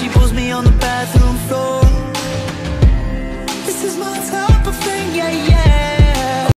She pulls me on the back.